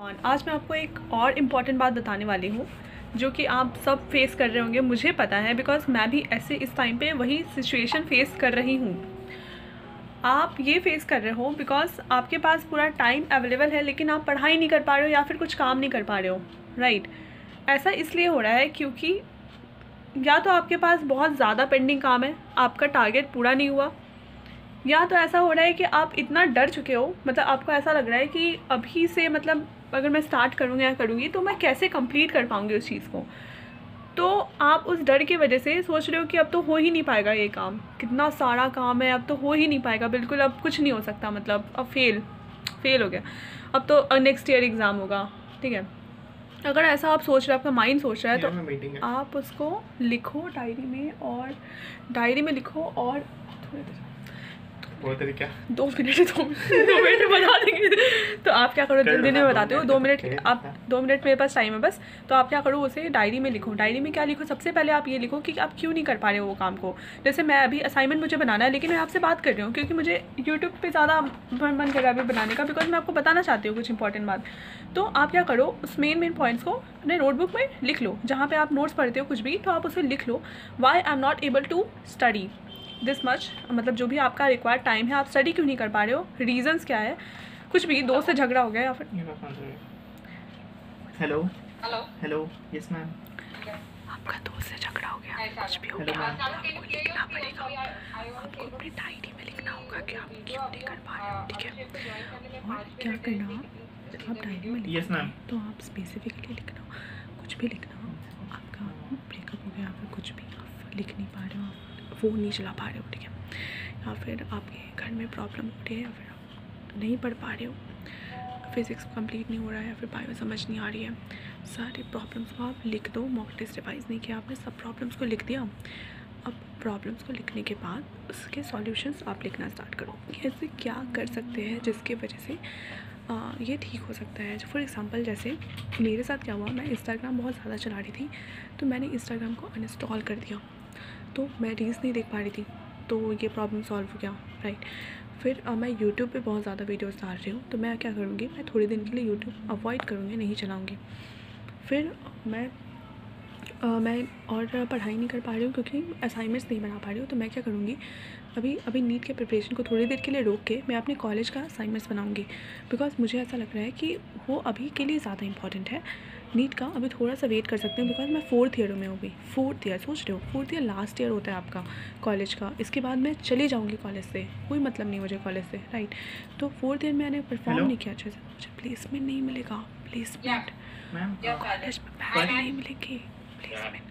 आज मैं आपको एक और इंपॉर्टेंट बात बताने वाली हूँ, जो कि आप सब फेस कर रहे होंगे, मुझे पता है बिकॉज़ मैं भी ऐसे इस टाइम पे वही सिचुएशन फेस कर रही हूँ। आप ये फेस कर रहे हो बिकॉज़ आपके पास पूरा टाइम अवेलेबल है, लेकिन आप पढ़ाई नहीं कर पा रहे हो या फिर कुछ काम नहीं कर पा रहे हो राइट ऐसा इसलिए हो रहा है क्योंकि या तो आपके पास बहुत ज़्यादा पेंडिंग काम है, आपका टारगेट पूरा नहीं हुआ या तो ऐसा हो रहा है कि आप इतना डर चुके हो मतलब आपको ऐसा लग रहा है कि अभी से मतलब अगर मैं स्टार्ट करूँगी या करूँगी तो मैं कैसे कंप्लीट कर पाऊँगी उस चीज़ को? तो आप उस डर की वजह से सोच रहे हो कि अब तो हो ही नहीं पाएगा ये काम। कितना सारा काम है अब तो हो ही नहीं पाएगा बिल्कुल अब कुछ नहीं हो सकता मतलब अब फेल फेल हो गया। अब तो नेक्स्ट ईयर एग्ज़ाम होगा ठीक है? अगर ऐसा आप सोच रहे हो आपका माइंड सोच रहा है तो आप उसको लिखो डायरी में और डायरी में लिखो और थोड़ी देर वो तरीका दो मिनट दो दो मिनट में बता देंगे। तो आप क्या करो जल्दी में बताते हो दो मिनट आप दो मिनट मेरे पास टाइम है बस। तो आप क्या करो उसे डायरी में लिखो। डायरी में क्या लिखो? सबसे पहले आप ये लिखो कि आप क्यों नहीं कर पा रहे हो वो काम को। जैसे मैं अभी असाइनमेंट मुझे बनाना है लेकिन मैं आपसे बात कर रही हूँ क्योंकि मुझे यूट्यूब पर ज़्यादा मन कर रहा है अभी बनाने का बिकॉज़ मैं आपको बताना चाहती हूँ कुछ इंपॉर्टेंट बात। तो आप क्या करो उस मेन मेन पॉइंट्स को अपने नोटबुक में लिख लो जहाँ पे आप नोट्स पढ़ते हो कुछ भी तो आप उसे लिख लो। Why I am not able to study this much मतलब जो भी आपका रिक्वायर्ड टाइम है आप स्टडी क्यों नहीं कर पा रहे हो? रीजंस क्या है? कुछ भी दोस्त से झगड़ा हो गया या फिर hello hello hello yes ma'am आपका दोस्त से झगड़ा हो गया। कुछ भी हो गया। आपको लिखना पड़ेगा। आपको अपनी डायरी में लिखना होगा कि आप क्यों नहीं कर पा रहे हो ठीक है? और क्या करना? जब आप डायरी में Yes, ma'am. तो आप स्पेसिफिकली लिखना। कुछ भी लिखना। आपका ब्रेकअप हो गया या फिर कुछ भी आप लिख नहीं पा रहे हो। आप फ़ोन नहीं चला पा रहे हो ठीक है? या फिर आपके घर में प्रॉब्लम हो रही है या फिर आप नहीं पढ़ पा रहे हो फिज़िक्स कंप्लीट नहीं हो रहा है या फिर बायो समझ नहीं आ रही है सारे प्रॉब्लम्स को आप लिख दो मॉक टेस्ट रिवाइज नहीं किया आपने सब प्रॉब्लम्स को लिख दिया। अब प्रॉब्लम्स को लिखने के बाद उसके सॉल्यूशंस आप लिखना स्टार्ट करो। ऐसे क्या कर सकते हैं जिसके वजह से आ, ये ठीक हो सकता है? फॉर एग्ज़ाम्पल जैसे मेरे साथ क्या हुआ मैं इंस्टाग्राम बहुत ज़्यादा चला रही थी तो मैंने इंस्टाग्राम को अनइंस्टॉल कर दिया। तो मैं रील्स नहीं देख पा रही थी तो ये प्रॉब्लम सॉल्व हो गया राइट फिर अ, मैं यूट्यूब पे बहुत ज़्यादा वीडियोस डाल रही हूँ तो मैं क्या करूँगी मैं थोड़े दिन के लिए यूट्यूब अवॉइड करूँगी नहीं चलाऊँगी। फिर मैं अ, मैं और पढ़ाई नहीं कर पा रही हूँ क्योंकि असाइनमेंट्स नहीं बना पा रही हूँ तो मैं क्या करूँगी अभी अभी नीट के प्रिपरेशन को थोड़ी देर के लिए रोक के मैं अपने कॉलेज का असाइनमेंट्स बनाऊँगी। बिकॉज़ मुझे ऐसा लग रहा है कि वो अभी के लिए ज़्यादा इंपॉर्टेंट है। नीट का अभी थोड़ा सा वेट कर सकते हैं बिकॉज़ मैं फोर्थ ईयर में हूँ अभी। फोर्थ ईयर सोच रहे हो? फोर्थ ईयर लास्ट ईयर होता है आपका कॉलेज का। इसके बाद मैं चली जाऊँगी कॉलेज से। कोई मतलब नहीं मुझे कॉलेज से राइट तो फोर्थ ईयर में मैंने परफॉर्म नहीं किया अच्छे से। मुझे प्लेसमेंट नहीं मिलेगा। प्लेसमेंट कॉलेज में। पैसे नहीं मिलेगी। प्लेसमेंट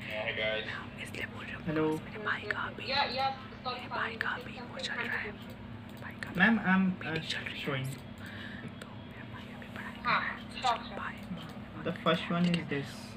इसलिए बोल रही हूँ। Hello? मेरे भाई का अभी। Yeah, yeah. मेरे भाई का अभी वो चल रहा है। Ma'am I am meeting first one is this